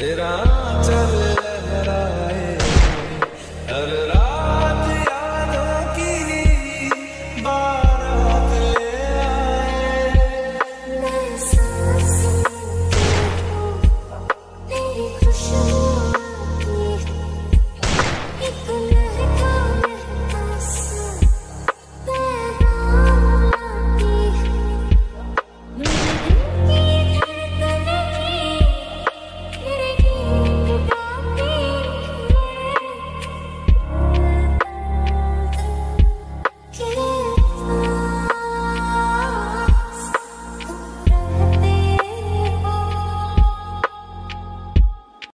तेरा चल रहा